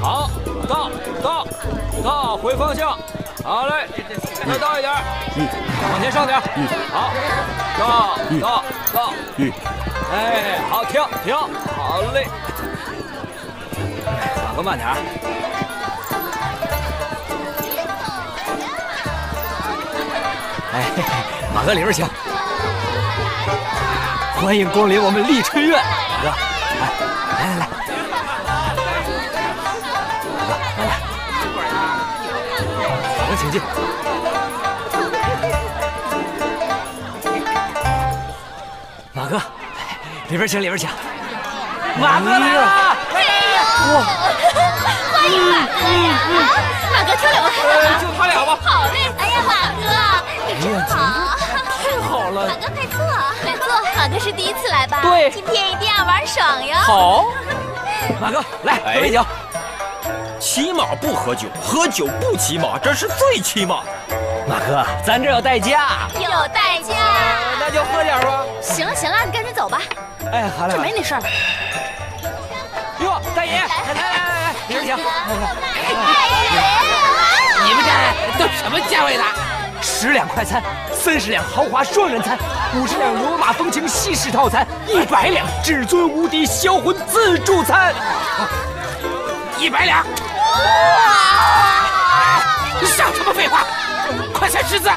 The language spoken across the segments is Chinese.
好，倒倒倒，回方向。好嘞，再倒一点。嗯，往前上点。嗯，好，倒倒倒。嗯，哎，好，停停，好嘞。马哥慢点。哎，马哥里边请。欢迎光临我们丽春院，马哥，来来来哥来。请进，马哥，里边请，里边请。马哥来了！哎呦，欢迎马哥呀！马哥挑两个看看就他俩吧。好嘞！哎呀，马哥，你真好，太好了。马哥快坐。马哥是第一次来吧？对。今天一定要玩爽哟。好。马哥，来，喝杯酒。骑马不喝酒，喝酒不骑马，这是最起码的。马哥，咱这有代驾，有代驾，那就喝点吧。行了行了，你赶紧走吧。哎，好嘞，这没你事儿了。哟，大爷，来来来来，里边请。你们这都什么价位的？十两快餐，三十两豪华双人餐，五十两罗马风情西式套餐，一百两至尊无敌销魂自助餐。一百两。你少他妈废话！快下狮子，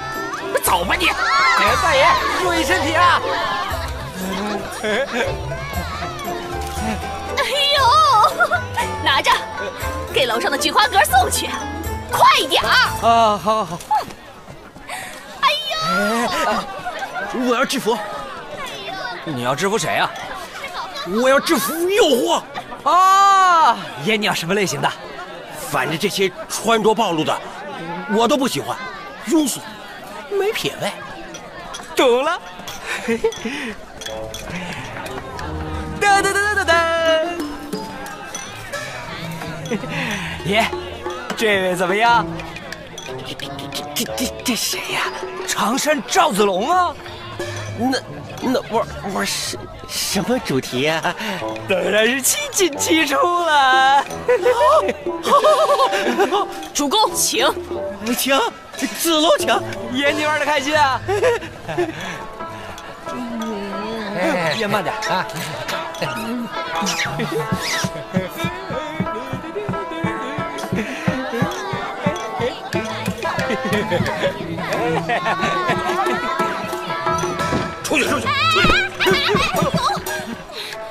走吧你！哎，大爷，注意身体啊！哎呦，拿着，给楼上的菊花阁送去，快一点啊！好好好。哎，我要制服。你要制服谁啊？我要制服诱惑。啊，爷，你要什么类型的？反正这些穿着暴露的，我都不喜欢，庸俗，没品位。懂了。哒哒哒哒哒。爷，这位怎么样？这这这这这这谁呀？常山赵子龙啊。那那玩玩什什么主题啊？当然是七进七出了。主公，请，请，子龙请。爷，你玩的开心啊？爷慢点啊。出去，出去，出去！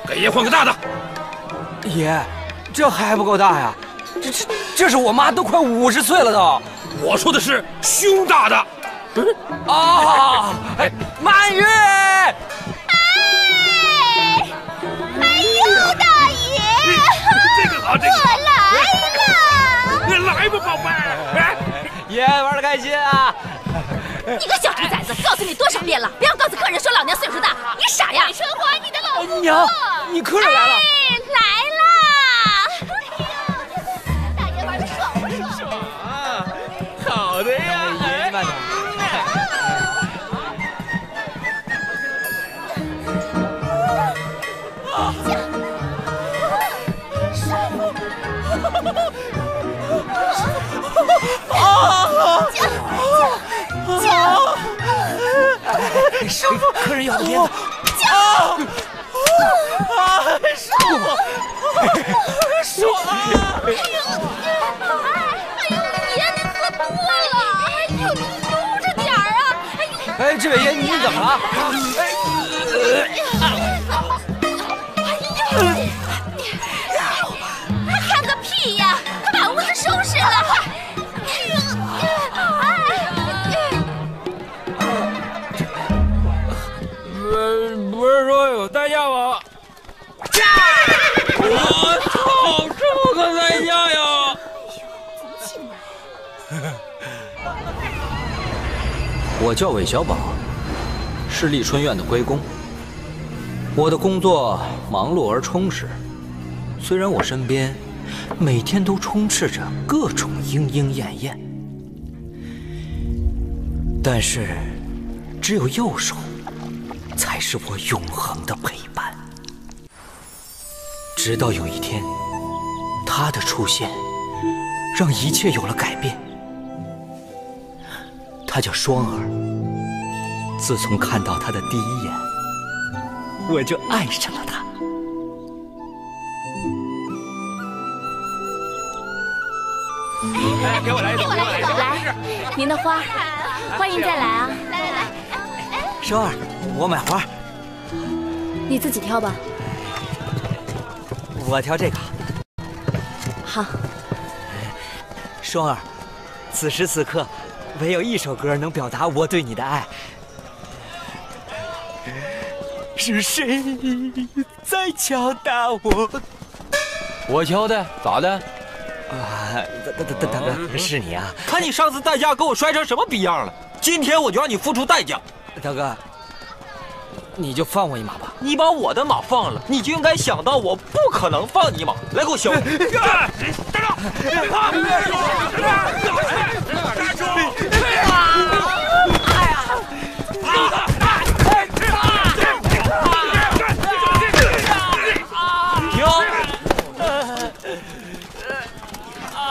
给爷换个大的。爷，这还不够大呀？这这这是我妈都快五十岁了都。我说的是胸大的。啊！哎，满月！哎！哎呦，大爷！这个好，这个。我来了。你来吧，宝贝。爷玩的开心啊！你个小兔崽子，告诉你多少遍了，不要告诉客人说老娘岁数大，你傻呀！春华，你的老婆。娘，你客人来了。来了。大爷玩的爽不爽？爽啊！好的呀。爷慢点。啊！师傅，客人要的鞭子。叫！啊！爽！爽！哎呦！哎呦！爷，您喝多了！哎呦，您悠着点儿啊！哎呦！哎，这位爷，您怎么了？哎！哎呦！还看个屁呀！快把屋子收拾了！快！我操，这么个代价呀！我叫韦小宝，是丽春院的龟公。我的工作忙碌而充实，虽然我身边每天都充斥着各种莺莺燕燕，但是只有右手。才是我永恒的陪。直到有一天，他的出现让一切有了改变。他叫双儿，自从看到他的第一眼，我就爱上了他。哎，给我来一朵，给我来一朵。来，您的花，欢迎再来啊！来来来，双儿，我买花，你自己挑吧。我挑这个。好，双儿，此时此刻，唯有一首歌能表达我对你的爱。是谁在敲打我？我敲的，咋的？啊，大大大大哥，是你啊，看你上次代驾给我摔成什么逼样了，今天我就让你付出代价。大哥，你就放我一马吧。你把我的马放了，你就应该想到我不可能放你马。来，给我削！站住！停！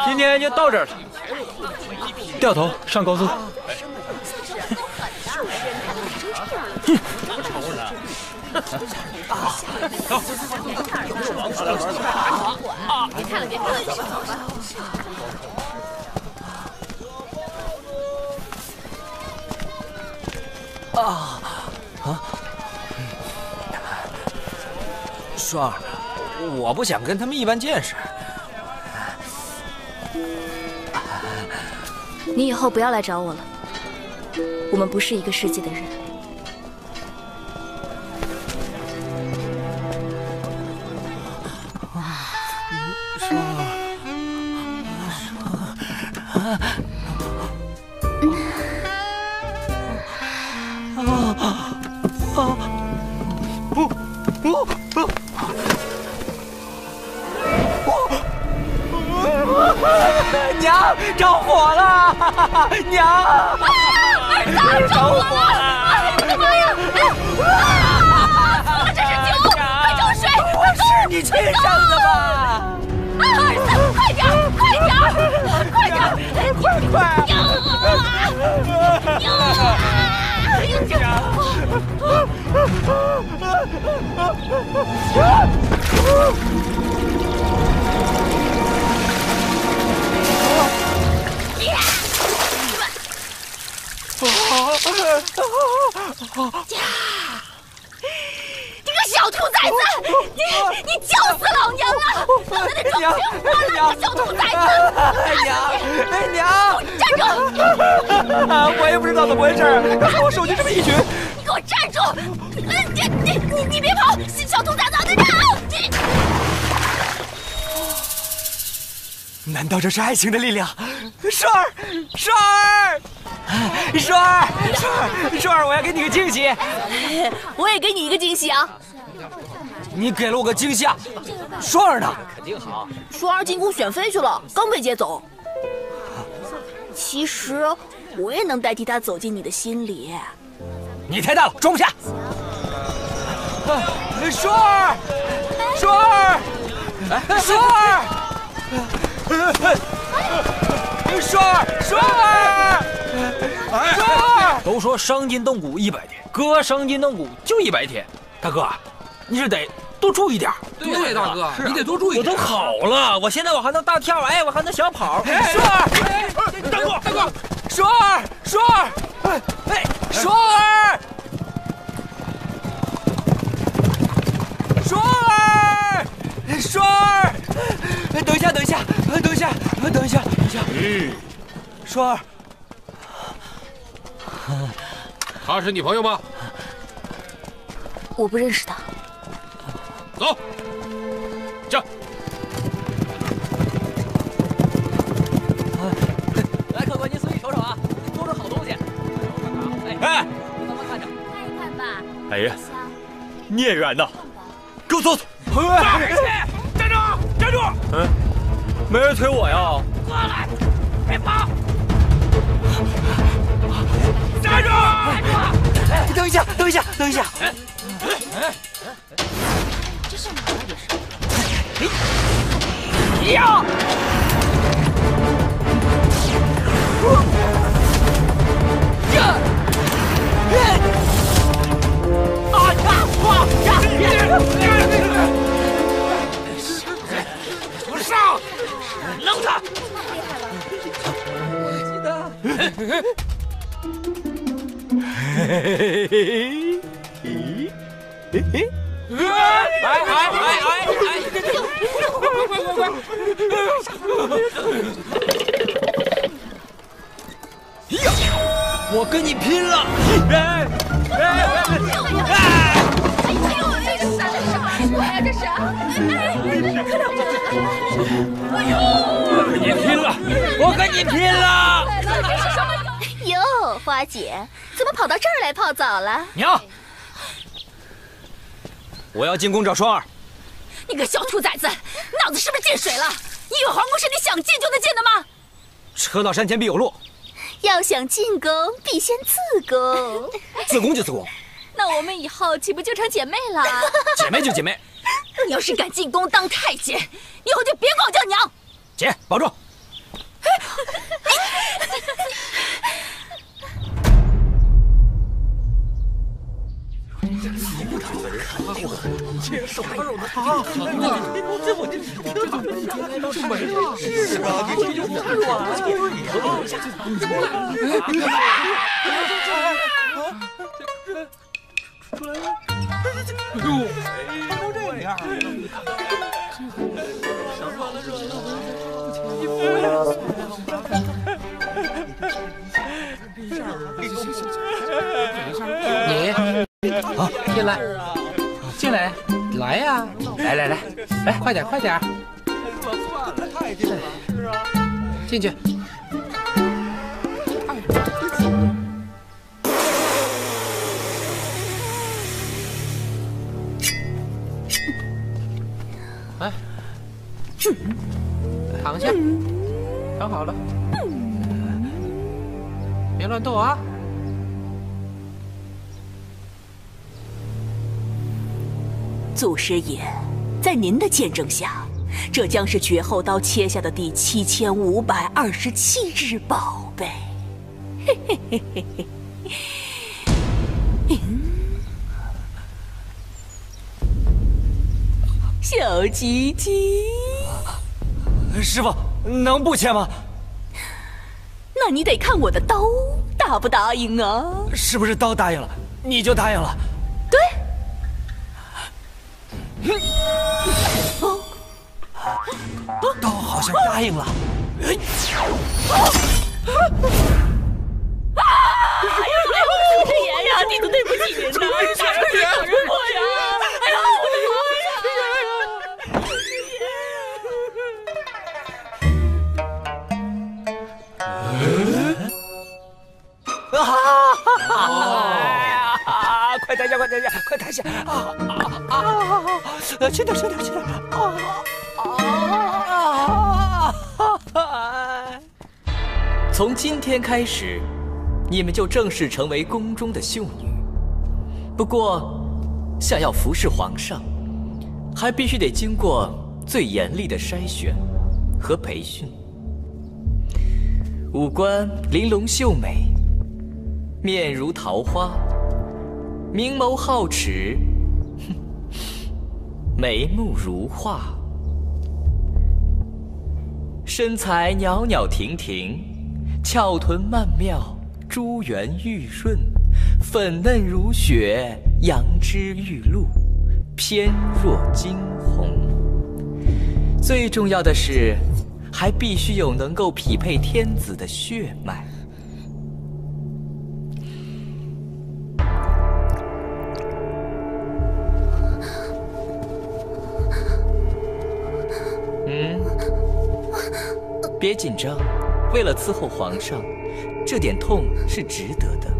今天就到这儿了，掉头上高速。别看了，别看了。双儿，我不想跟他们一般见识。你以后不要来找我了，我们不是一个世界的人。娘，儿子，着火了！哎，我的妈呀！啊！死了，这是酒，快浇水！快是你亲生的吧？儿子，快点，快点，快点！快快！娘啊！娘啊！你个小兔崽子！你你叫死老娘了！老娘得装全花了！你小兔崽子！哎娘，哎娘，站住！我也不知道怎么回事，刚才我手机这么一举，你给我站住！你你你你别跑！小兔崽子，你跑！你难道这是爱情的力量？双儿，双儿，双儿，双儿，双儿，我要给你个惊喜！我也给你一个惊喜啊！你给了我个惊喜啊！双儿呢？肯定好双儿进宫选妃去了，刚被接走。其实我也能代替他走进你的心里。你太大了，装不下。双儿，双儿，双儿，双儿，双儿，双儿。都说伤筋动骨一百天，哥伤筋动骨就一百天。大哥，你是得多注意点。对，大哥，你得多注意。我都好了，我现在我还能大跳，哎，我还能小跑。双儿，大哥，大哥，双儿，双儿，哎，双儿，双儿，双儿，等一下，等一下，等一下，等一下，等一下，嗯，双儿，他是你朋友吗？我不认识他。走，这来，客官您随意瞅瞅啊，都是好东西。哎，你慢慢看着。看一看吧。哎呀，孽缘呐，给我走走。站住！站住！嗯，没人推我呀。过来，别跑！站住！等一下，等一下，等一下，这是哪儿？这是。呀！上，弄他！哎哎哎哎哎！快快快快呀！我跟你拼了！哎哎哎！哎呦，啥？这啥说呀？这是？哎，可了不得！哎呦！我跟你拼了！我跟你拼了！这是什么？哟，花姐，怎么跑到这儿来泡澡了？娘！我要进宫找双儿。你个小兔崽子，脑子是不是进水了？你以为皇宫是你想进就能进的吗？车到山前必有路。要想进宫，必先自宫。自宫就自宫。那我们以后岂不就成姐妹了？姐妹就姐妹。你要是敢进宫当太监，以后就别管我叫娘。姐，保重。这手肉的啊！这我这这没事啊！你这就太软了，出来了！哎呦，都这样，想软了软了。你好，进来。进来，来呀！来来来，来快点快点！算了，太近了。是啊，进去。来，躺下，躺好了，别乱动啊！祖师爷，在您的见证下，这将是绝后刀切下的第七千五百二十七只宝贝。嘿嘿嘿嘿嘿。小鸡鸡，师傅能不切吗？那你得看我的刀答不答应啊！是不是刀答应了，你就答应了？对。刀好像答应了。啊！哎呀，祖师爷呀，弟子对不起您呐，大师爷饶我呀！哎呀，我的妈呀！啊哈哈哈！快抬下，快抬下，快抬下！啊啊啊！轻点，轻点，轻点！啊啊啊！从今天开始，你们就正式成为宫中的秀女。不过，想要服侍皇上，还必须得经过最严厉的筛选和培训。五官玲珑秀美。面如桃花，明眸皓齿，眉目如画，身材袅袅婷婷，翘臀曼妙，珠圆玉润，粉嫩如雪，羊脂玉露，翩若惊鸿。最重要的是，还必须有能够匹配天子的血脉。别紧张，为了伺候皇上，这点痛是值得的。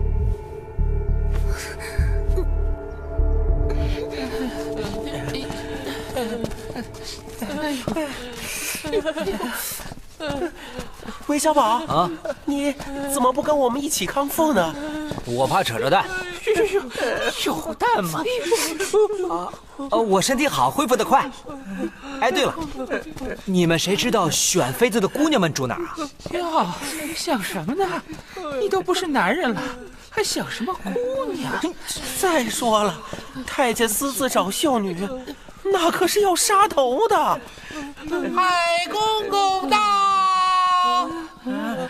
韦小宝啊，你怎么不跟我们一起康复呢？我怕扯着蛋。有蛋吗？呃，我身体好，恢复的快。哎，对了，你们谁知道选妃子的姑娘们住哪儿啊？哟，想什么呢？你都不是男人了，还想什么姑娘？再说了，太监私自找秀女，那可是要杀头的。海公公到！哟，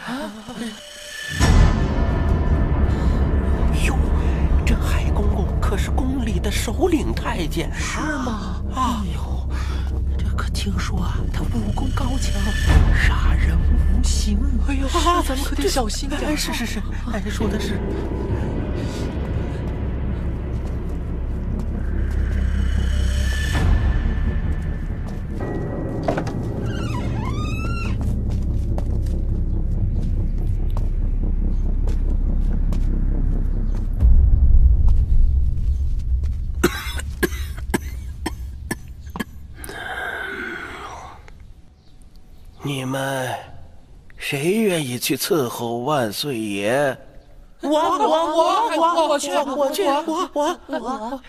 首领太监，是吗？哎呦，这可听说啊，他武功高强，杀人无形。哎呦，咱们可得小心点。哎，是是是，哎，说的是。谁愿意去伺候万岁爷？我我我我我去我去我我我。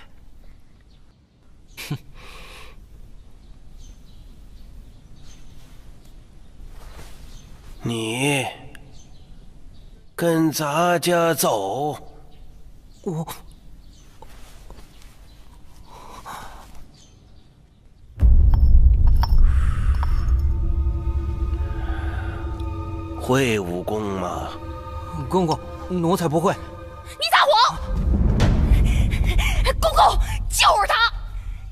哼！你跟咱家走。我。会武功吗？公公，奴才不会。你撒谎！公公，就是他！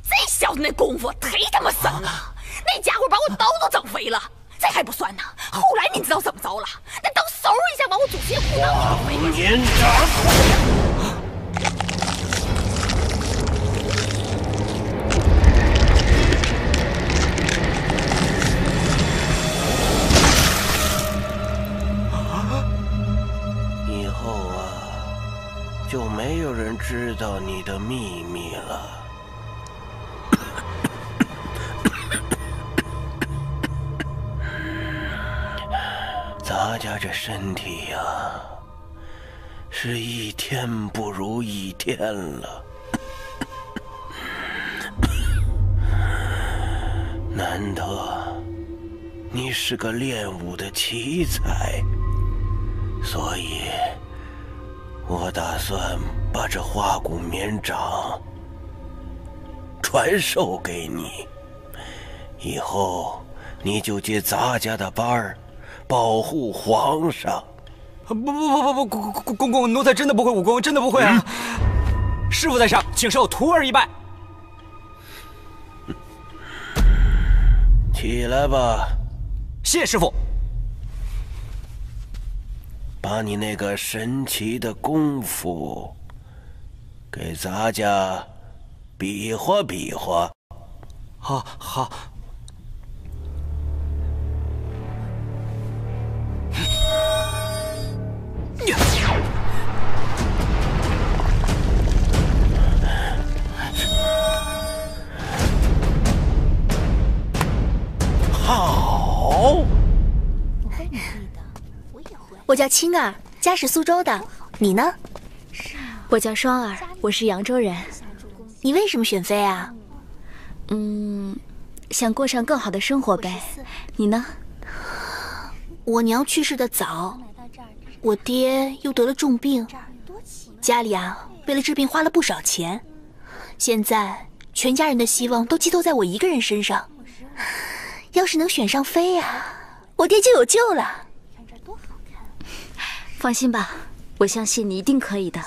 这小子那功夫忒他妈深了，那家伙把我刀都整飞了。这还不算呢，后来你知道怎么着了？那刀嗖一下把我祖先裤裆给弄飞了。没有人知道你的秘密了。咱家这身体呀，是一天不如一天了。难得你是个练武的奇才，所以。我打算把这花骨绵掌传授给你，以后你就接咱家的班儿，保护皇上。不不不不不，公公公公，奴才真的不会武功，真的不会啊！师傅在上，请受徒儿一拜。起来吧，谢师傅。把你那个神奇的功夫给咱家比划比划。好，好。好。我叫青儿，家是苏州的。你呢？我叫双儿，我是扬州人。你为什么选妃啊？嗯，想过上更好的生活呗。你呢？我娘去世的早，我爹又得了重病，家里啊为了治病花了不少钱，现在全家人的希望都寄托在我一个人身上。要是能选上妃呀，我爹就有救了。放心吧，我相信你一定可以的。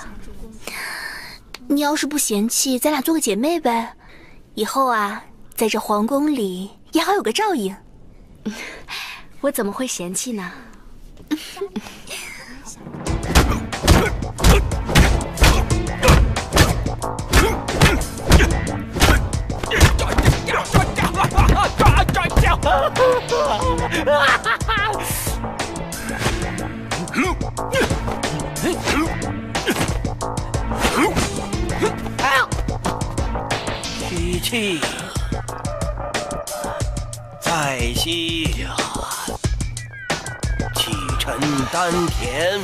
你要是不嫌弃，咱俩做个姐妹呗，以后啊，在这皇宫里也好有个照应。我怎么会嫌弃呢？吸气，再吸，气沉丹田。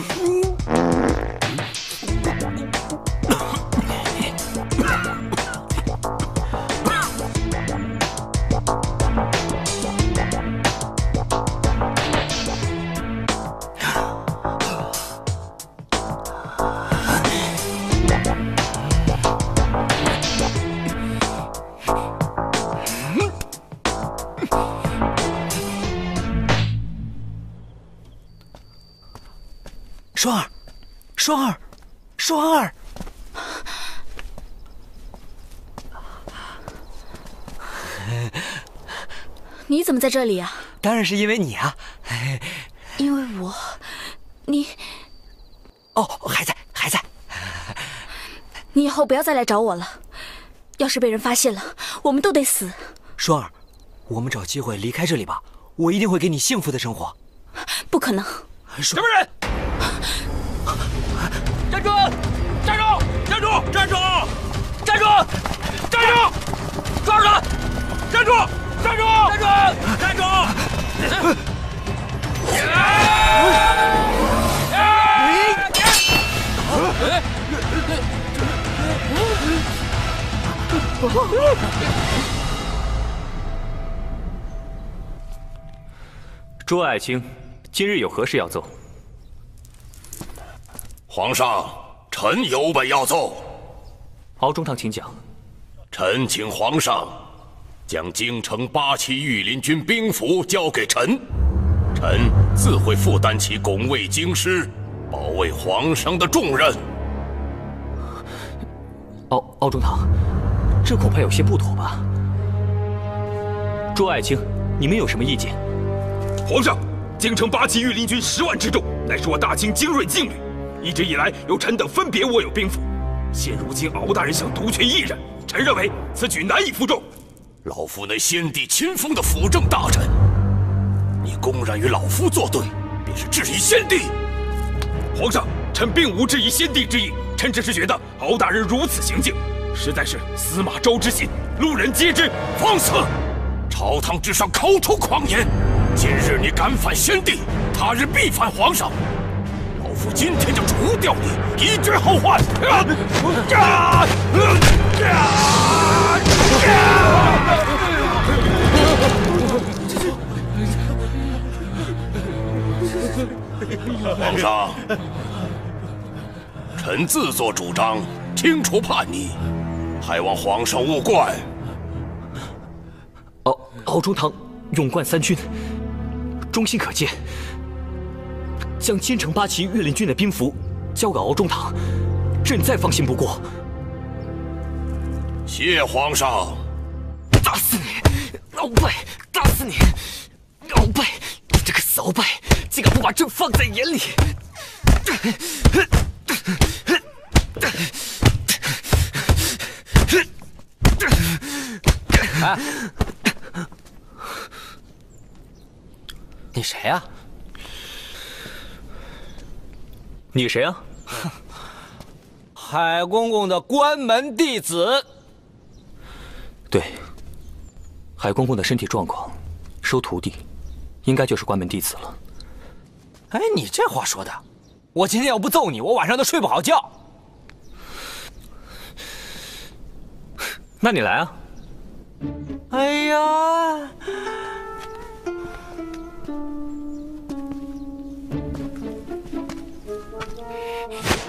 在这里啊？当然是因为你啊！因为我，你，哦，还在，还在。你以后不要再来找我了，要是被人发现了，我们都得死。双儿，我们找机会离开这里吧，我一定会给你幸福的生活。不可能！什么人？朱爱卿，今日有何事要奏？皇上，臣有本要奏。敖中堂，请讲。臣请皇上将京城八旗御林军兵符交给臣，臣自会负担起拱卫京师、保卫皇上的重任。敖敖中堂，这恐怕有些不妥吧？朱爱卿，你们有什么意见？皇上，京城八旗御林军十万之众，乃是我大清精锐劲旅，一直以来由臣等分别握有兵符。现如今敖大人想独权一人，臣认为此举难以服众。老夫乃先帝亲封的辅政大臣，你公然与老夫作对，便是质疑先帝。皇上，臣并无质疑先帝之意，臣只是觉得敖大人如此行径，实在是司马昭之心，路人皆知。放肆！朝堂之上口出狂言，今日你敢反先帝，他日必反皇上。老夫今天就除掉你，以绝后患！皇上，臣自作主张清除叛逆，还望皇上勿怪。敖敖中堂勇冠三军，忠心可见。将京城八旗御林军的兵符交给敖中堂，朕再放心不过。谢皇上！打死你，鳌拜！打死你，鳌拜！你这个死鳌拜，竟敢不把朕放在眼里！哎，你谁啊？你谁啊？海公公的关门弟子。对，海公公的身体状况，收徒弟，应该就是关门弟子了。哎，你这话说的，我今天要不揍你，我晚上都睡不好觉。那你来啊！哎呀！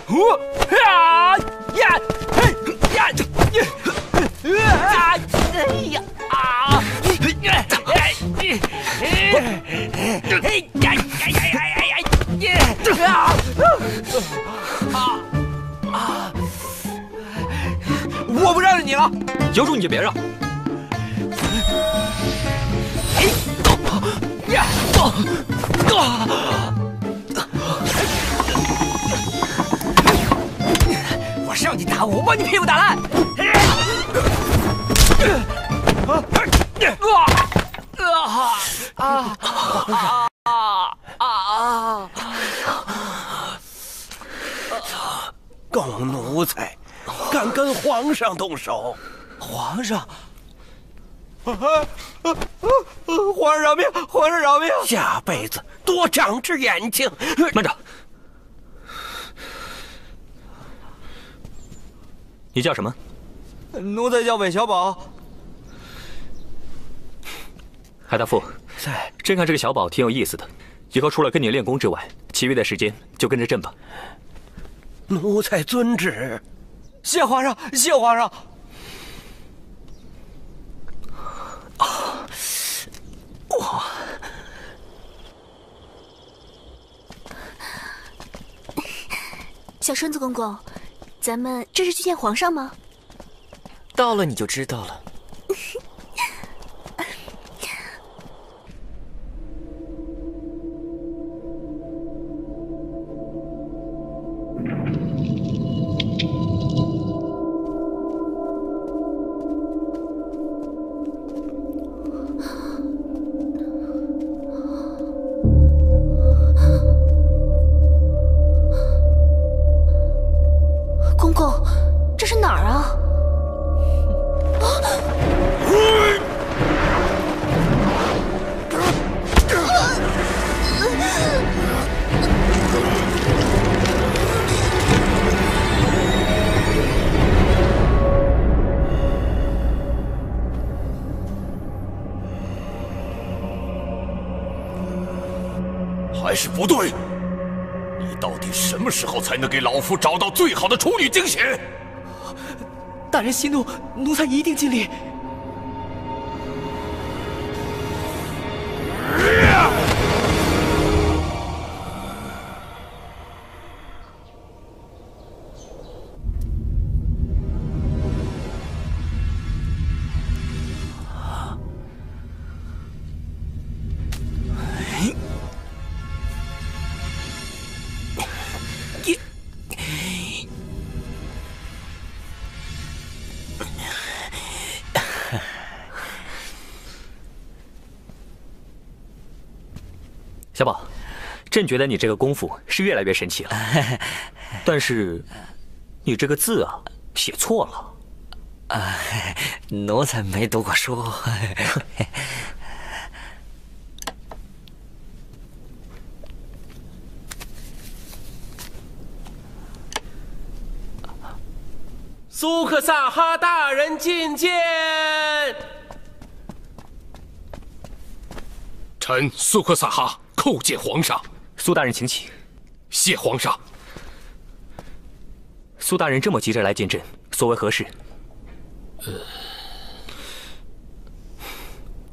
呼呀呀嘿呀呀啊！哎呀啊！哎呀哎哎哎呀呀呀呀呀呀！啊啊！我不让着你了，有种你就别让！哎呀啊啊！我是让你打我，我把你屁股打烂！啊！啊！啊！啊！啊！狗奴才，敢跟皇上动手！皇上，皇上饶命！皇上饶命！下辈子多长只眼睛！慢着。你叫什么？奴才叫韦小宝。海大富，在。朕看这个小宝挺有意思的，以后除了跟你练功之外，其余的时间就跟着朕吧。奴才遵旨。谢皇上，谢皇上。啊，我。小顺子公公，咱们这是去见皇上吗？到了你就知道了。最好的处女精血？大人息怒，奴才一定尽力。朕觉得你这个功夫是越来越神奇了，但是你这个字啊写错了。啊，奴才没读过书。苏克萨哈大人觐见。臣苏克萨哈叩见皇上。苏大人，请起。谢皇上。苏大人这么急着来见朕，所为何事？呃，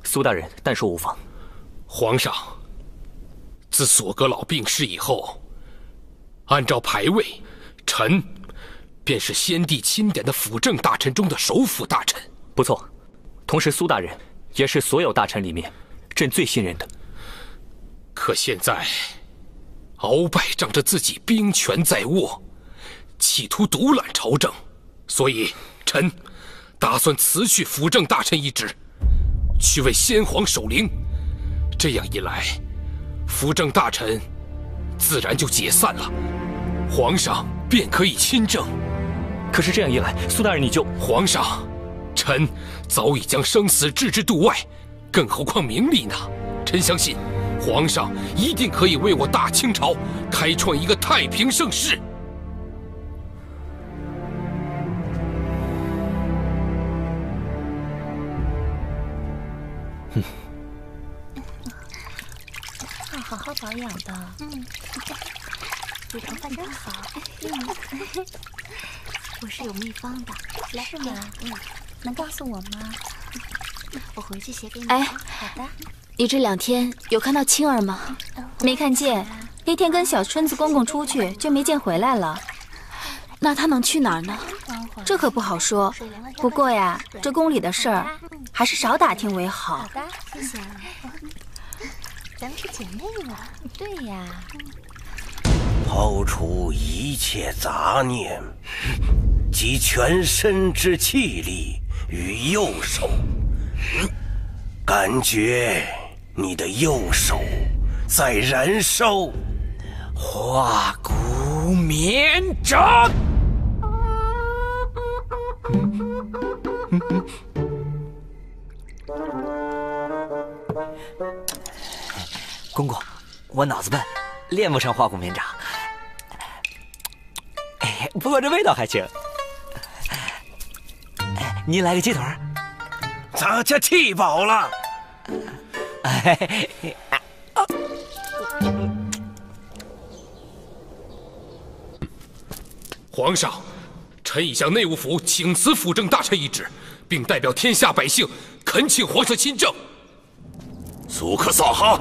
苏大人，但说无妨。皇上，自索格老病逝以后，按照排位，臣便是先帝钦点的辅政大臣中的首辅大臣。不错，同时苏大人也是所有大臣里面朕最信任的。可现在，鳌拜仗着自己兵权在握，企图独揽朝政，所以臣打算辞去辅政大臣一职，去为先皇守灵。这样一来，辅政大臣自然就解散了，皇上便可以亲政。可是这样一来，苏大人你就……皇上，臣早已将生死置之度外，更何况名利呢？臣相信，皇上一定可以为我大清朝开创一个太平盛世。嗯，要好好保养的。嗯，对头发真好。嗯，我是有秘方的，是吗？嗯，能告诉我吗？我回去写给你。哎，好的。你这两天有看到青儿吗？没看见，那天跟小春子公公出去就没见回来了。那他能去哪儿呢？这可不好说。不过呀，这宫里的事儿还是少打听为好。好的，谢谢。咱们是姐妹嘛？对呀。抛除一切杂念，集全身之气力于右手，感觉你的右手在燃烧。化骨绵掌。公公，我脑子笨，练不成化骨绵掌。不过这味道还行。您来个鸡腿，咱家气饱了。哎，皇上，臣已向内务府请辞辅政大臣一职，并代表天下百姓恳请皇上亲政。苏克萨哈，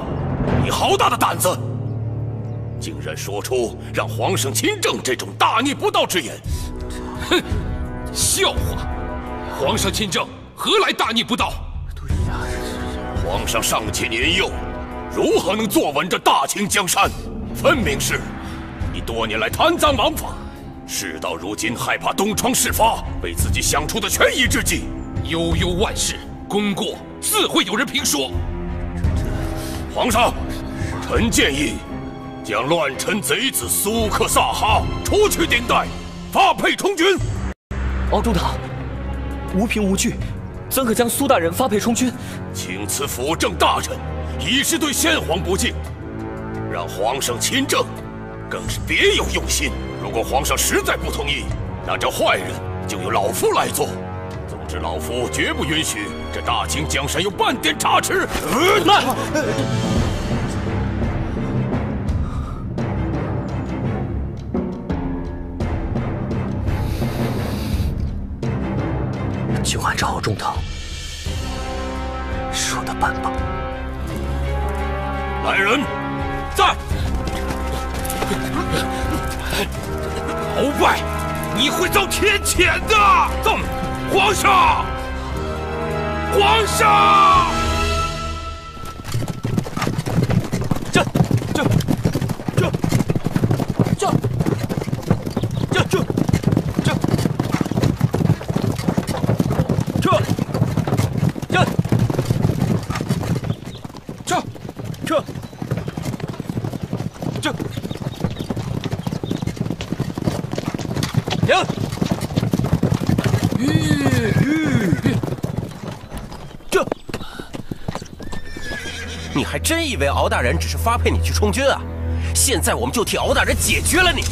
你好大的胆子！竟然说出让皇上亲政这种大逆不道之言！哼，笑话！皇上亲政何来大逆不道？对呀，皇上尚且年幼，如何能坐稳这大清江山？分明是你多年来贪赃枉法，事到如今害怕东窗事发，为自己想出的权宜之计。悠悠万事，功过自会有人评说。皇上，臣建议将乱臣贼子苏克萨哈除去顶戴，发配充军。敖中堂，无凭无据，怎可将苏大人发配充军？请此辅政大臣，已是对先皇不敬。让皇上亲政，更是别有用心。如果皇上实在不同意，那这坏人就由老夫来做。总之，老夫绝不允许这大清江山有半点差池。慢！就按照中堂说的办吧。来人，在！鳌拜，你会遭天谴的！走，皇上，皇上！还真以为敖大人只是发配你去充军啊？现在我们就替敖大人解决了你！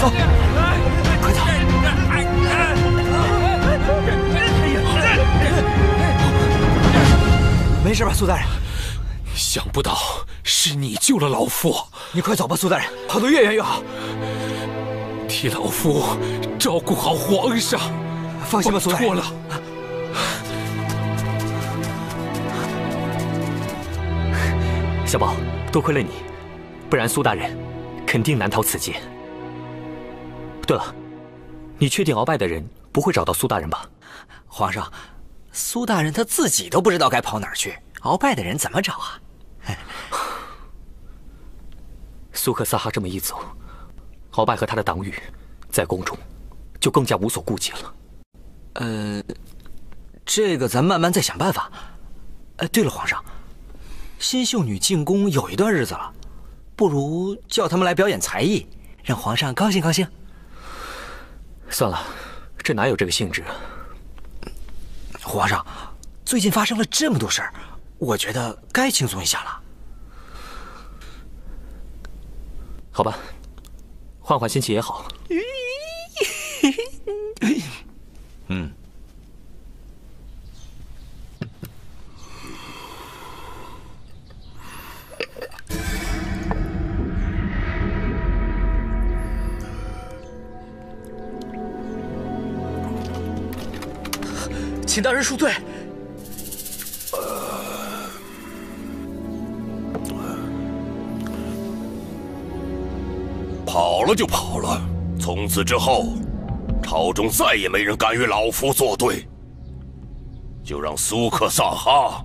走，快走！没事吧，苏大人？想不到是你救了老夫，你快走吧，苏大人，跑得越远越好。替老夫照顾好皇上。放心吧，苏大人。错了。小宝，多亏了你，不然苏大人肯定难逃此劫。对了，你确定鳌拜的人不会找到苏大人吧？皇上，苏大人他自己都不知道该跑哪儿去，鳌拜的人怎么找啊？苏克萨哈这么一走，鳌拜和他的党羽在宫中就更加无所顾忌了。呃，这个咱慢慢再想办法。哎，对了，皇上，新秀女进宫有一段日子了，不如叫他们来表演才艺，让皇上高兴高兴。算了，这哪有这个兴致啊？皇上，最近发生了这么多事儿，我觉得该轻松一下了。好吧，换换心情也好。嗯。请大人恕罪。跑了就跑了，从此之后，朝中再也没人敢与老夫作对。就让苏克萨哈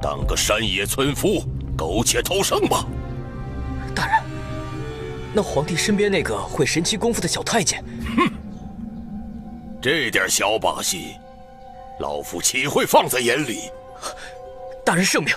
当个山野村夫，苟且偷生吧。大人，那皇帝身边那个会神奇功夫的小太监，哼，这点小把戏，老夫岂会放在眼里？大人圣明。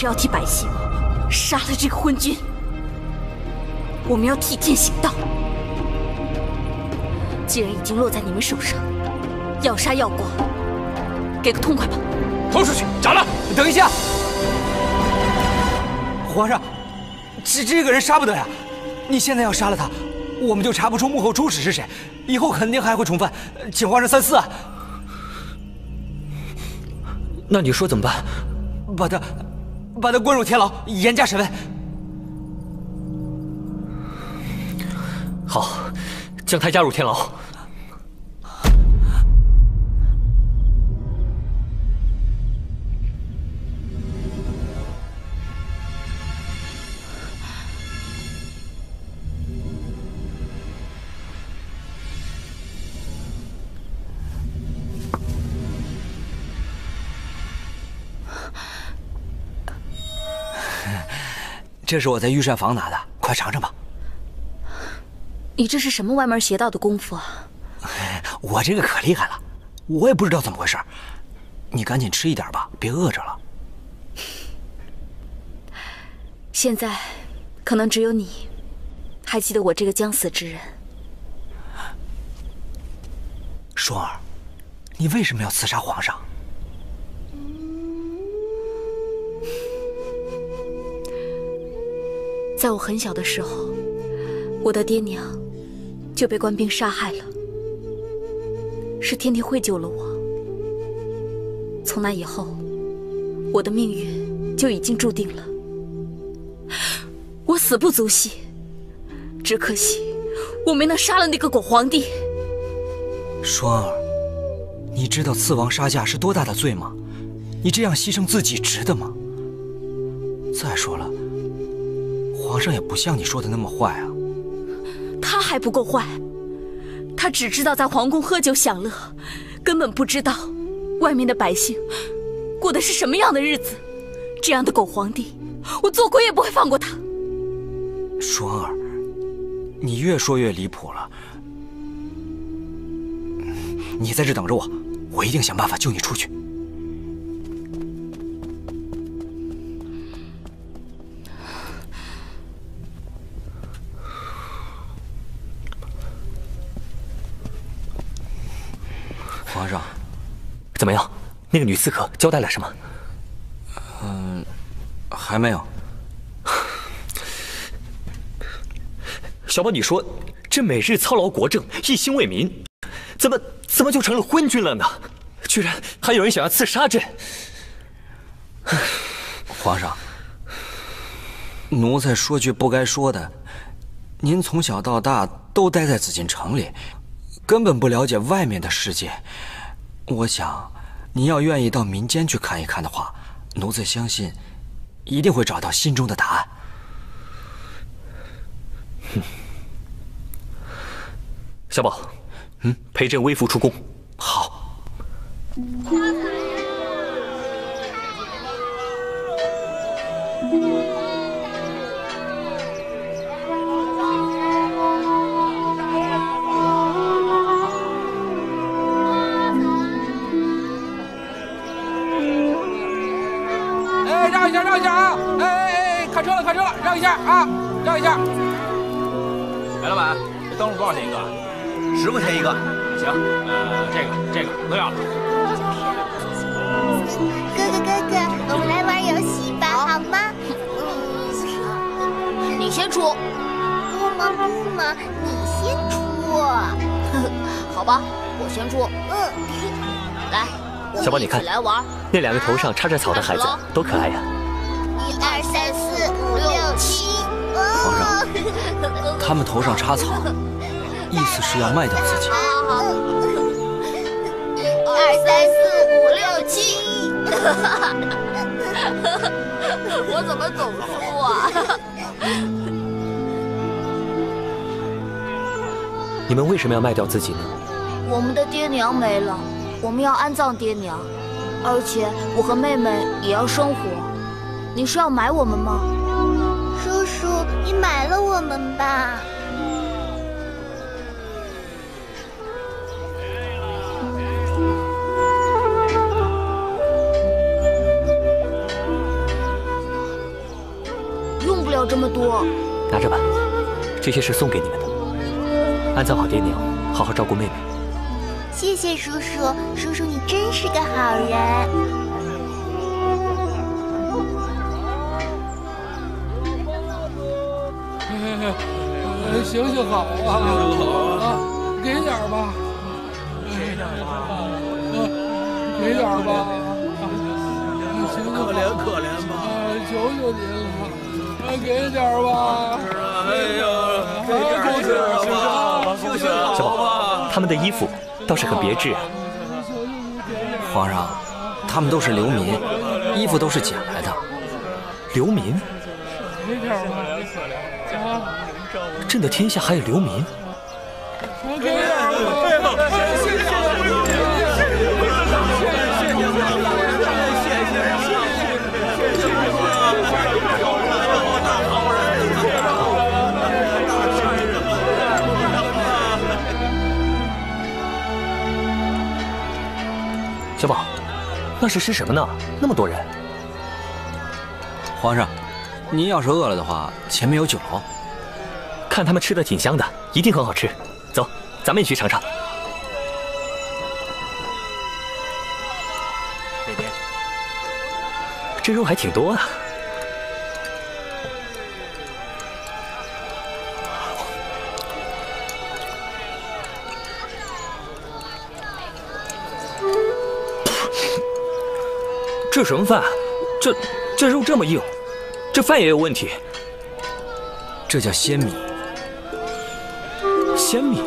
是要替百姓杀了这个昏君。我们要替天行道。既然已经落在你们手上，要杀要剐，给个痛快吧！拖出去斩了！等一下，皇上，这这个人杀不得呀！你现在要杀了他，我们就查不出幕后主使是谁，以后肯定还会重犯，请皇上三思啊！那你说怎么办？把他，把他关入天牢，严加审问。好，将他押入天牢。这是我在御膳房拿的，快尝尝吧。你这是什么歪门邪道的功夫啊？我这个可厉害了，我也不知道怎么回事。你赶紧吃一点吧，别饿着了。现在，可能只有你还记得我这个将死之人。双儿，你为什么要刺杀皇上？在我很小的时候，我的爹娘就被官兵杀害了，是天地会救了我。从那以后，我的命运就已经注定了。我死不足惜，只可惜我没能杀了那个狗皇帝。双儿，你知道刺王杀驾是多大的罪吗？你这样牺牲自己值得吗？再说了。皇上也不像你说的那么坏啊，他还不够坏，他只知道在皇宫喝酒享乐，根本不知道外面的百姓过的是什么样的日子。这样的狗皇帝，我做鬼也不会放过他。双儿，你越说越离谱了，你在这等着我，我一定想办法救你出去。皇上，怎么样？那个女刺客交代了什么？嗯，还没有。小宝，你说这每日操劳国政，一心为民，怎么怎么就成了昏君了呢？居然还有人想要刺杀朕！皇上，奴才说句不该说的，您从小到大都待在紫禁城里，根本不了解外面的世界。我想，您要愿意到民间去看一看的话，奴才相信，一定会找到心中的答案。哼。小宝，嗯，陪朕微服出宫。好。哎，让一下啊，让一下。哎，老板，这灯笼多少钱一个？十块钱一个，行，呃，这个这个都要了。哥哥哥哥，我们来玩游戏吧，好吗？你先出。不嘛不嘛，你先出。好吧，我先出。嗯。来，小宝，你看，来玩。那两个头上插着草的孩子多可爱呀！一二三四五六七。皇上，他们头上插草。意思是要卖掉自己。一二三四五六七，我怎么总输啊？你们为什么要卖掉自己呢？我们的爹娘没了，我们要安葬爹娘，而且我和妹妹也要生活。你是要买我们吗？叔叔，你买了我们吧。用不了这么多，拿着吧，这些是送给你们的。安葬好爹娘，好好照顾妹妹。谢谢叔叔，叔叔你真是个好人。行行好啊，给点吧，给点吧，给点吧，行可怜可怜吧，求求您了。给点吧！哎呀，给点吧！小宝，他们的衣服倒是很别致啊。皇上，他们都是流民，衣服都是捡来的。流民？朕的天下还有流民？小宝，那是吃什么呢？那么多人。皇上，您要是饿了的话，前面有酒楼。看他们吃的挺香的，一定很好吃。走，咱们也去尝尝。这边，这肉还挺多啊。这什么饭？这这肉这么硬，这饭也有问题。这叫鲜米。鲜米？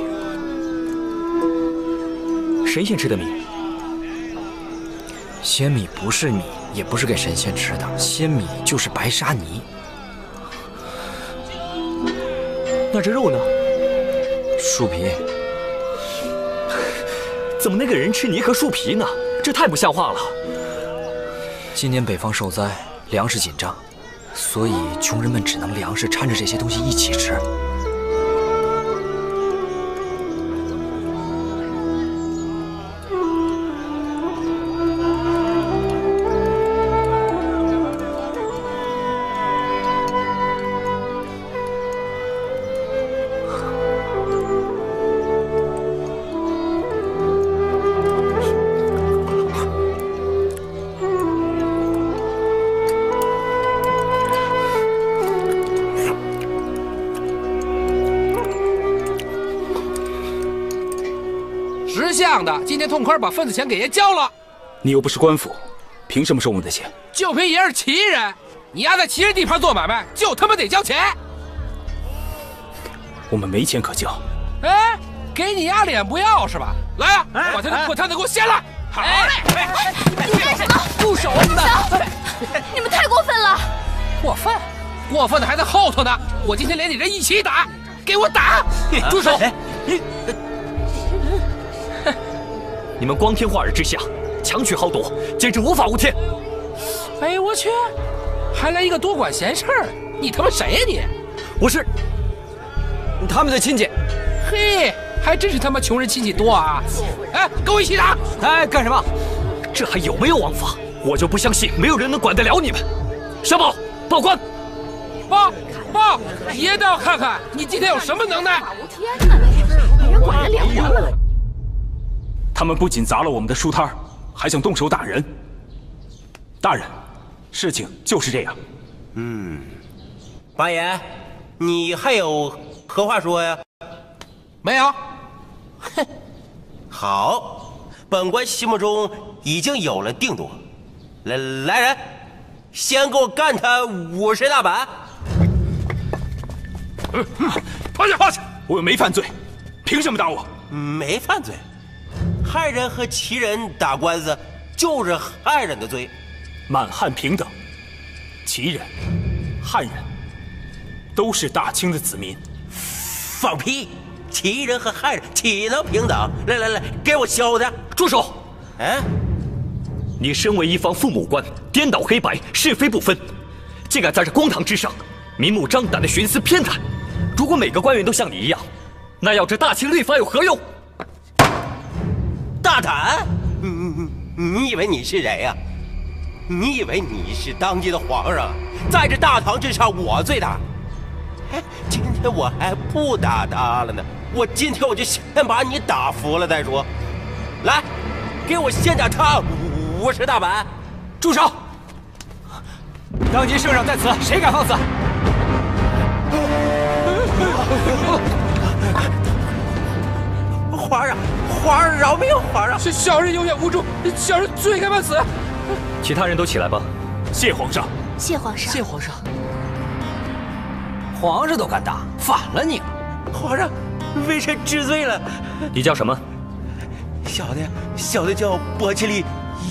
神仙吃的米？鲜米不是米，也不是给神仙吃的。鲜米就是白沙泥。那这肉呢？树皮。怎么能给人吃泥和树皮呢？这太不像话了。今年北方受灾，粮食紧张，所以穷人们只能粮食掺着这些东西一起吃。天痛快把份子钱给爷交了。你又不是官府，凭什么收我们的钱？就凭爷是旗人，你丫在旗人地盘做买卖，就他妈得交钱。我们没钱可交。哎，给你丫脸不要是吧？来啊，把他的破摊子给我掀了！好嘞！你干什么？住手！你们你们太过分了！过分？过分的还在后头呢！我今天连你人一起打，给我打！住手！你你们光天化日之下强取豪夺，简直无法无天！哎呦我去，还来一个多管闲事儿！你他妈谁呀你？我是他们的亲戚。嘿，还真是他妈穷人亲戚多啊！哎，跟我一起打！哎，干什么？这还有没有王法？我就不相信没有人能管得了你们！小宝，报官！报报！爷倒要看看你今天有什么能耐！天哪，没人管得了我了！他们不仅砸了我们的书摊还想动手打人。大人，事情就是这样。嗯，八爷，你还有何话说呀？没有。哼，好，本官心目中已经有了定夺。来来人，先给我干他五十大板！放下，放下！我又没犯罪，凭什么打我？没犯罪，汉人和旗人打官司就是汉人的罪。满汉平等，旗人、汉人都是大清的子民。放屁！旗人和汉人岂能平等？来来来，给我削他！住手！哎，你身为一方父母官，颠倒黑白，是非不分，竟敢在这公堂之上明目张胆的徇私偏袒！如果每个官员都像你一样，那要这大清律法有何用？大胆！你你你以为你是谁呀？你以为你是当今的皇上？在这大堂之上，我最大。哎，今天我还不打他了呢，我今天我就先把你打服了再说。来，给我先打他五十大板！住手！当今圣上在此，谁敢放肆？皇上，皇上饶命！皇上，小人有眼无珠，小人罪该万死。其他人都起来吧。谢皇上。谢皇上。谢皇上。皇上都敢打，反了你了！皇上，微臣知罪了。你叫什么？小的，小的叫伯吉利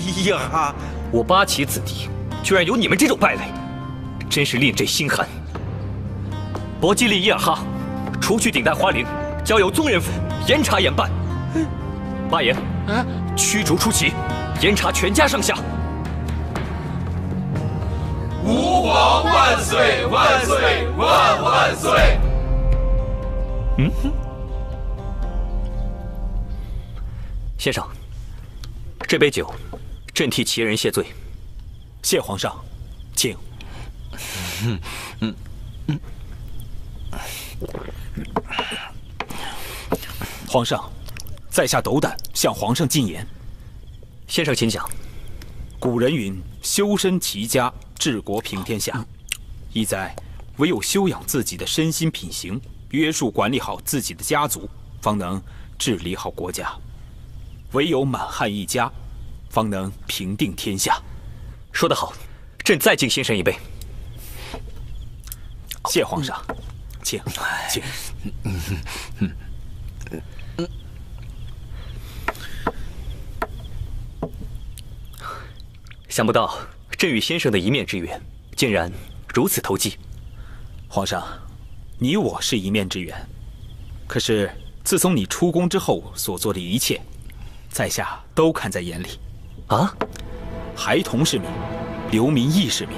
伊尔哈。我八旗子弟，居然有你们这种败类，真是令朕心寒。伯吉利伊尔哈，除去顶戴花翎，交由宗人府严查严办。八爷，啊，驱逐出旗，严查全家上下。吾皇万岁万岁万万岁！嗯哼，先生，这杯酒，朕替齐人谢罪。谢皇上，请。嗯嗯嗯。皇上，在下斗胆向皇上进言。先生，请讲。古人云：“修身齐家，治国平天下。”意在唯有修养自己的身心品行，约束管理好自己的家族，方能治理好国家。唯有满汉一家，方能平定天下。说得好，朕再敬先生一杯。谢皇上，请请。想不到朕与先生的一面之缘，竟然如此投机。皇上，你我是一面之缘，可是自从你出宫之后所做的一切，在下都看在眼里。啊，孩童是民，流民亦是民。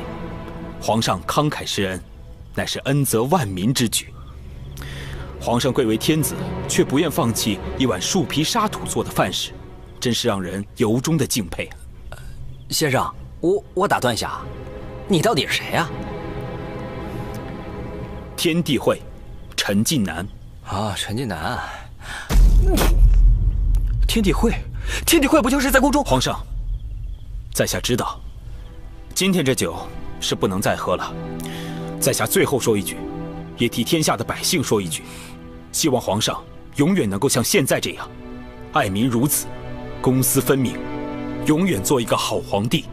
皇上慷慨施恩，乃是恩泽万民之举。皇上贵为天子，却不愿放弃一碗树皮沙土做的饭食，真是让人由衷的敬佩啊！先生，我我打断一下，你到底是谁呀？天地会，陈近南。啊，陈近南。天地会，天地会不就是在宫中？皇上，在下知道，今天这酒是不能再喝了。在下最后说一句，也替天下的百姓说一句，希望皇上永远能够像现在这样，爱民如子，公私分明，永远做一个好皇帝。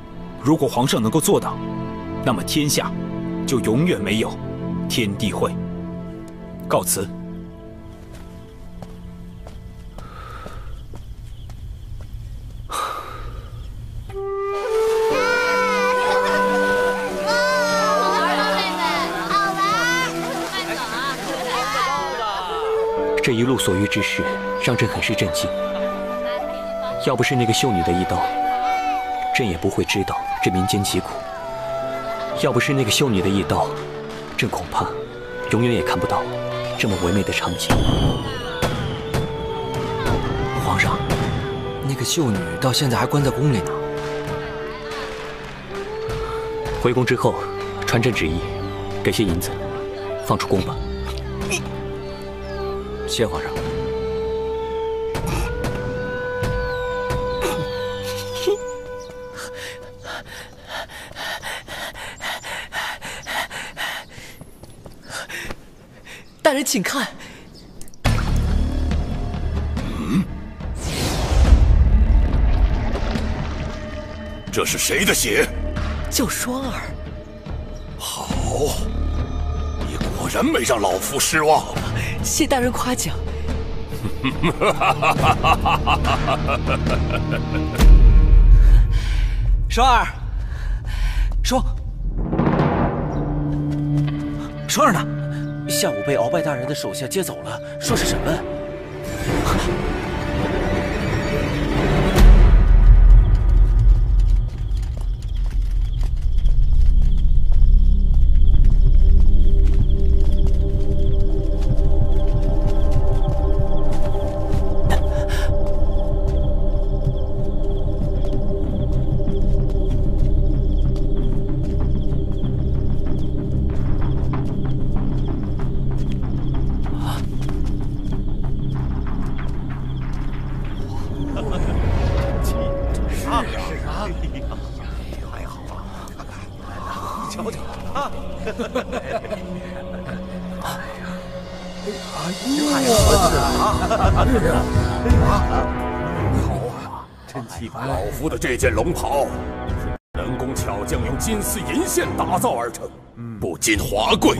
如果皇上能够做到，那么天下就永远没有天地会。告辞。这一路所遇之事，让朕很是震惊。要不是那个秀女的一刀，朕也不会知道这民间疾苦。要不是那个秀女的一刀，朕恐怕永远也看不到这么唯美的场景。皇上，那个秀女到现在还关在宫里呢。回宫之后，传朕旨意，给些银子，放出宫吧。谢皇上。大人，请看。嗯，这是谁的血？叫双儿。好，你果然没让老夫失望。谢大人夸奖。双儿，双，双儿呢？下午被鳌拜大人的手下接走了，说是审问。件龙袍，能工巧匠用金丝银线打造而成，不仅华贵，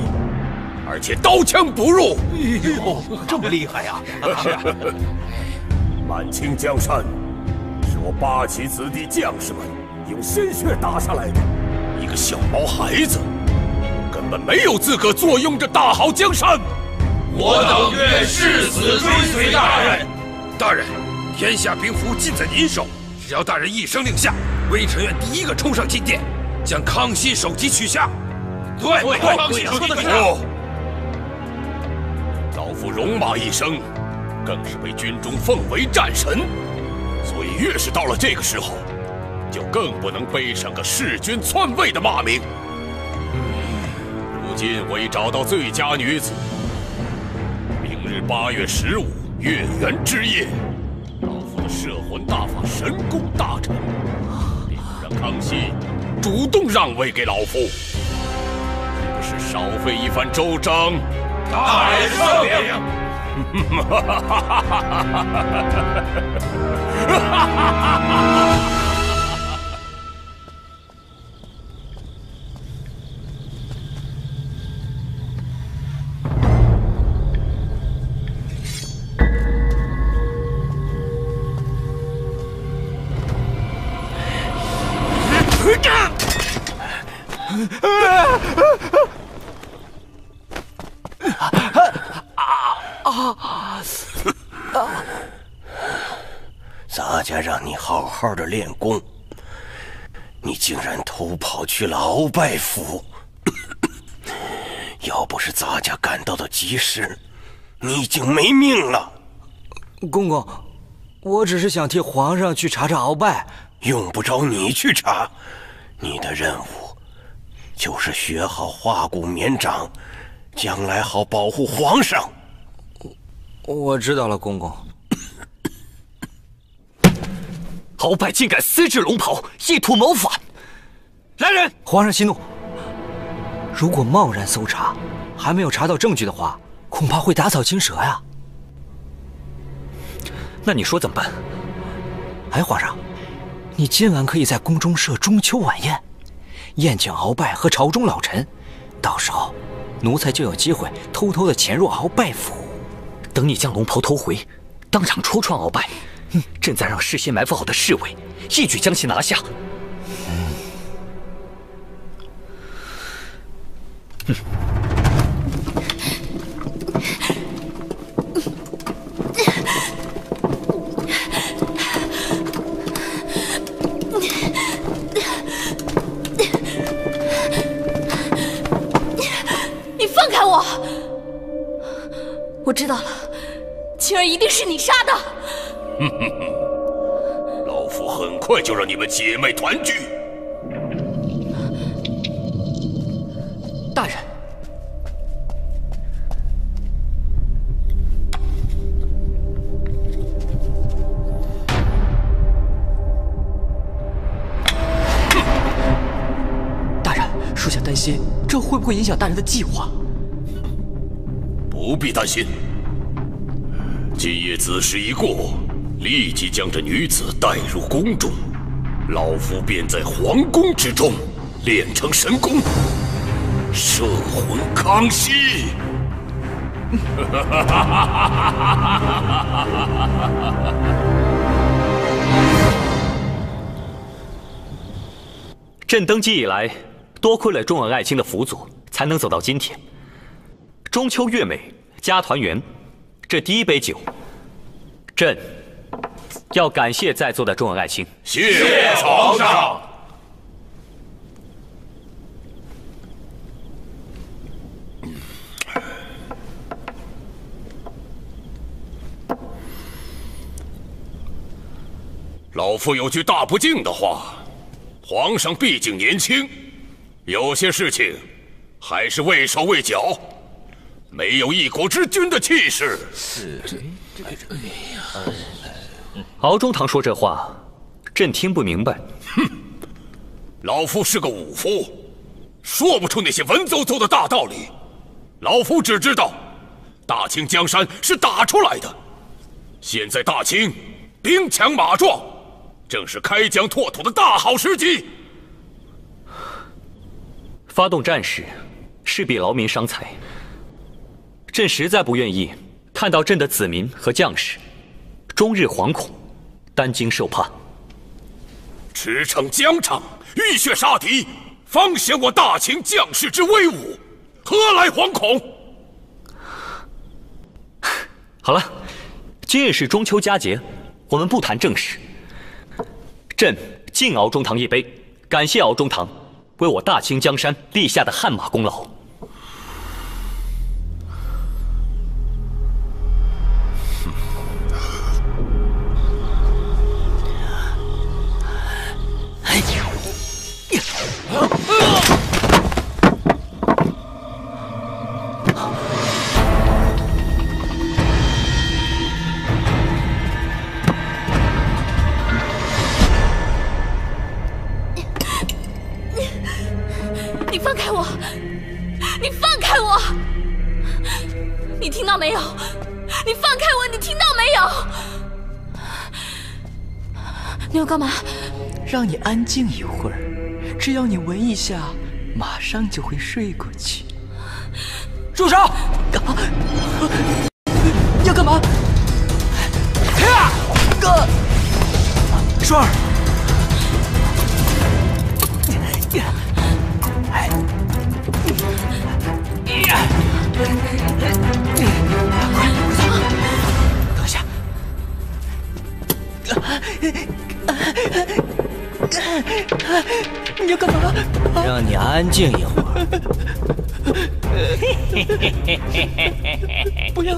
而且刀枪不入。哎呦，这么厉害呀！是啊，满清江山是我八旗子弟将士们用鲜血打下来的，一个小毛孩子根本没有资格坐拥这大好江山。我等愿誓死追随大人。大人，天下兵符尽在您手。只要大人一声令下，微臣愿第一个冲上金殿，将康熙首级取下。对，康熙说的是。老夫戎马一生，更是被军中奉为战神，所以越是到了这个时候，就更不能背上个弑君篡位的骂名。如今我已找到最佳女子，明日八月十五月圆之夜。摄魂大法神功大成，便让康熙主动让位给老夫，岂不是少费一番周章？大人圣明。咱 好好的练功，你竟然偷跑去了鳌拜府。要不是咱家赶到的及时，你已经没命了。公公，我只是想替皇上去查查鳌拜，用不着你去查。你的任务就是学好化骨绵掌，将来好保护皇上。我知道了，公公。鳌拜竟敢私制龙袍，意图谋反！来人！皇上息怒。如果贸然搜查，还没有查到证据的话，恐怕会打草惊蛇呀。那你说怎么办？哎，皇上，你今晚可以在宫中设中秋晚宴，宴请鳌拜和朝中老臣，到时候奴才就有机会偷偷的潜入鳌拜府。等你将龙袍偷回，当场戳穿鳌拜，正在让事先埋伏好的侍卫一举将其拿下。嗯。你放开我！我知道了，青儿一定是你杀的。快就让你们姐妹团聚。大人，大人，属下担心这会不会影响大人的计划？不必担心，今夜子时一过，立即将这女子带入宫中，老夫便在皇宫之中练成神功，摄魂康熙。朕登基以来，多亏了钟恩爱卿的辅佐，才能走到今天。中秋月美，家团圆，这第一杯酒，朕要感谢在座的众位爱卿。谢皇上。老夫有句大不敬的话，皇上毕竟年轻，有些事情还是畏手畏脚。没有一国之君的气势。是。敖中堂说这话，朕听不明白。哼，老夫是个武夫，说不出那些文绉绉的大道理。老夫只知道，大清江山是打出来的。现在大清兵强马壮，正是开疆拓土的大好时机。发动战事，势必劳民伤财。朕实在不愿意看到朕的子民和将士终日惶恐、担惊受怕。驰骋疆场，浴血杀敌，方显我大秦将士之威武，何来惶恐？好了，今日是中秋佳节，我们不谈正事。朕敬敖中堂一杯，感谢敖中堂为我大清江山立下的汗马功劳。开我！你听到没有？你放开我！你听到没有？你要干嘛？让你安静一会儿，只要你闻一下，马上就会睡过去。住手！干嘛要干嘛？哥，双儿。等下，你要干嘛？让你安静一会儿。不要！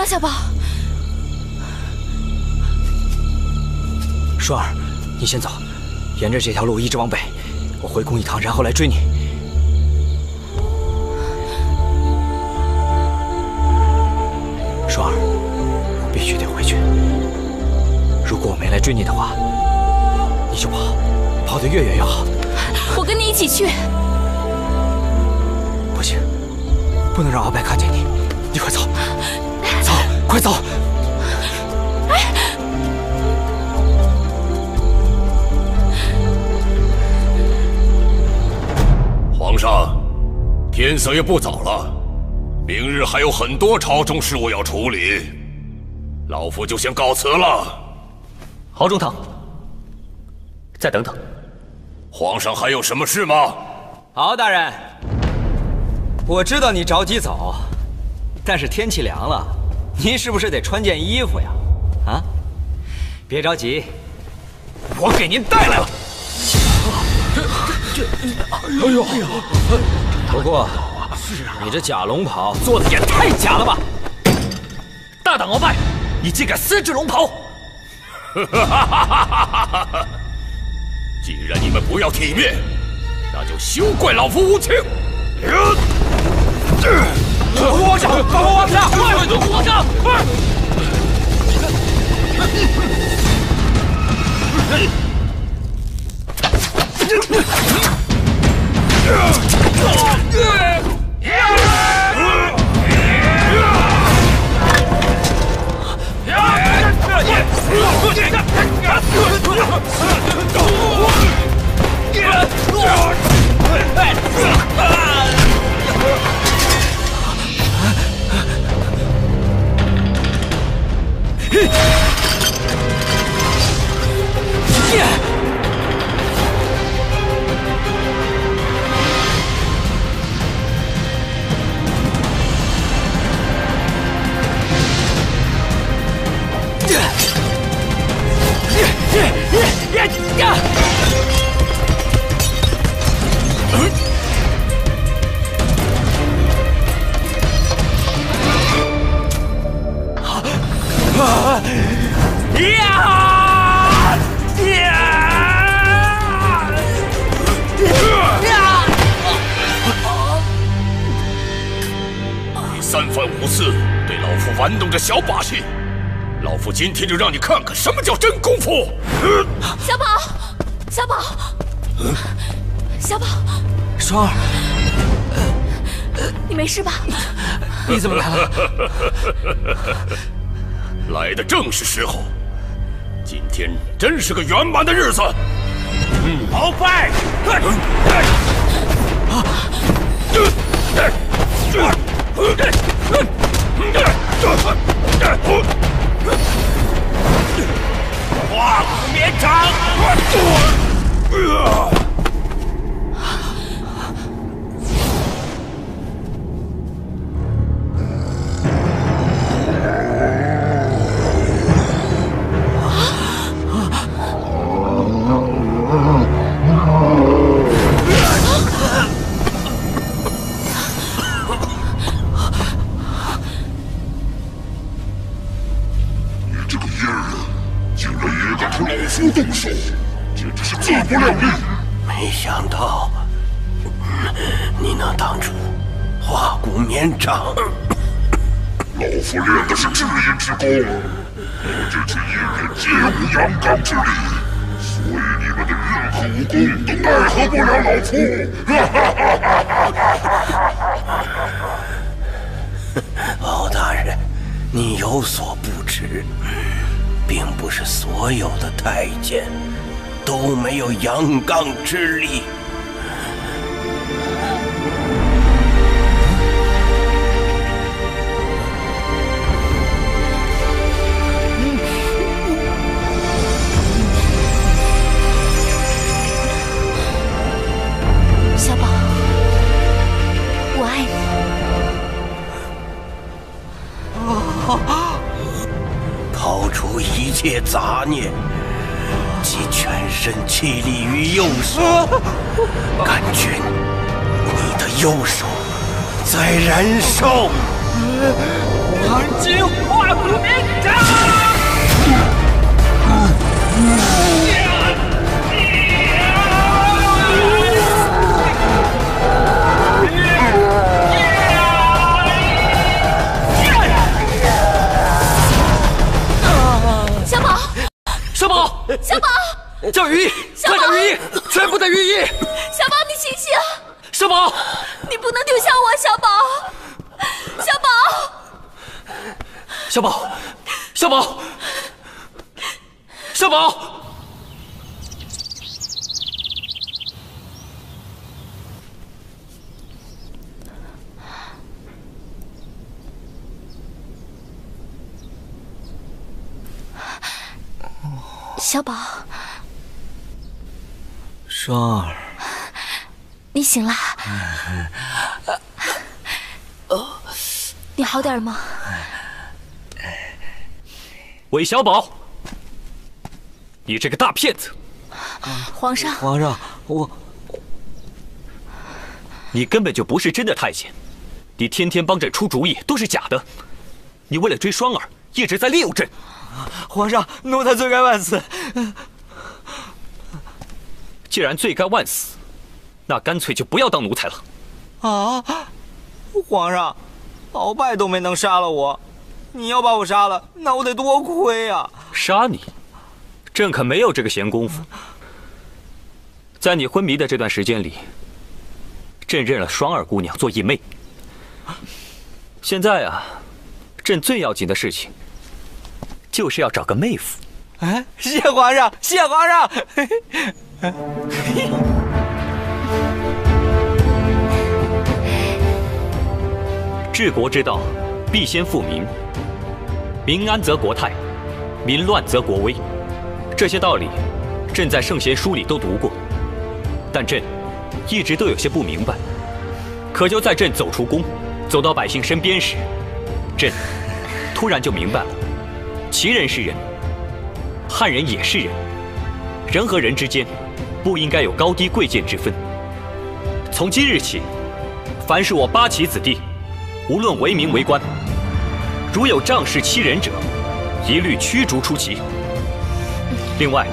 么了，小宝？双儿，你先走，沿着这条路一直往北，我回宫一趟，然后来追你。双儿，我必须得回去。如果我没来追你的话，你就跑，跑得越远越好。我跟你一起去。不行，不能让鳌拜看见你。你快，走，快走！皇上，天色也不早了，明日还有很多朝中事务要处理，老夫就先告辞了。郝中堂，再等等。皇上还有什么事吗？敖大人，我知道你着急走，但是天气凉了，您是不是得穿件衣服呀？啊，别着急，我给您带来了。这，哎呦，不过，你这假龙袍做的也太假了吧！大胆鳌拜，你竟敢私制龙袍！既然你们不要体面，那就休怪老夫无情。皇上，报皇上，快走，皇上！快！你今天就让你看看什么叫真功夫！小宝，小宝，小宝，双儿，你没事吧？你怎么来了？来的正是时候，今天真是个圆满的日子。嗯鳌拜，化骨绵掌！阳刚之力。小宝，我爱你。抛除一切杂念，身气力于右手，感觉你的右手在燃烧。黄金化骨绵掌！叫御医，快叫御医，全部的御医！小宝，你醒醒！小宝，你不能丢下我，小宝，小宝，小宝，小宝，小宝。小宝，双儿，你醒了？你好点吗？韦小宝，你这个大骗子！皇上，皇上，我，你根本就不是真的太监，你天天帮朕出主意都是假的。你为了追双儿，一直在利用朕。皇上，奴才罪该万死。既然罪该万死，那干脆就不要当奴才了。啊！皇上，鳌拜都没能杀了我，你要把我杀了，那我得多亏啊！杀你？朕可没有这个闲工夫。在你昏迷的这段时间里，朕认了双儿姑娘做义妹。现在啊，朕最要紧的事情。就是要找个妹夫，哎，谢皇上，谢皇上。治国之道，必先富民。民安则国泰，民乱则国危。这些道理，朕在圣贤书里都读过，但朕一直都有些不明白。可就在朕走出宫，走到百姓身边时，朕突然就明白了。齐人是人，汉人也是人，人和人之间不应该有高低贵贱之分。从今日起，凡是我八旗子弟，无论为民为官，如有仗势欺人者，一律驱逐出籍。另外，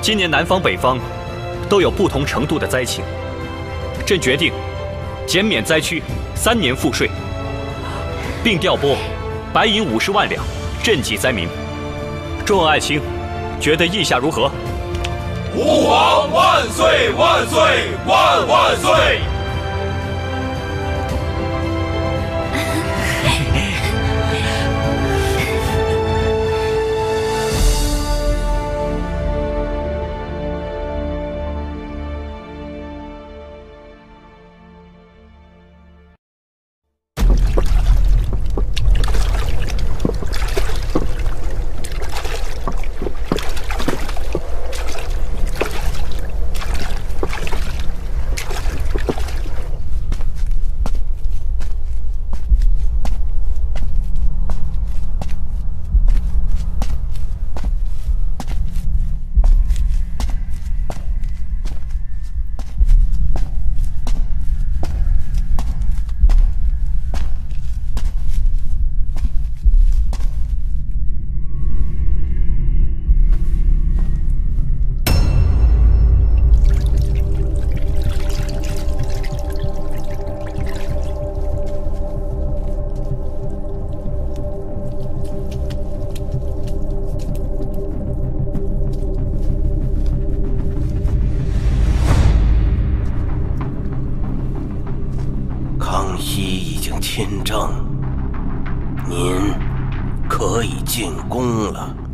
今年南方北方都有不同程度的灾情，朕决定减免灾区三年赋税，并调拨白银五十万两。赈济灾民，众爱卿，觉得意下如何？吾皇万岁万岁万万岁！正您可以进宫了。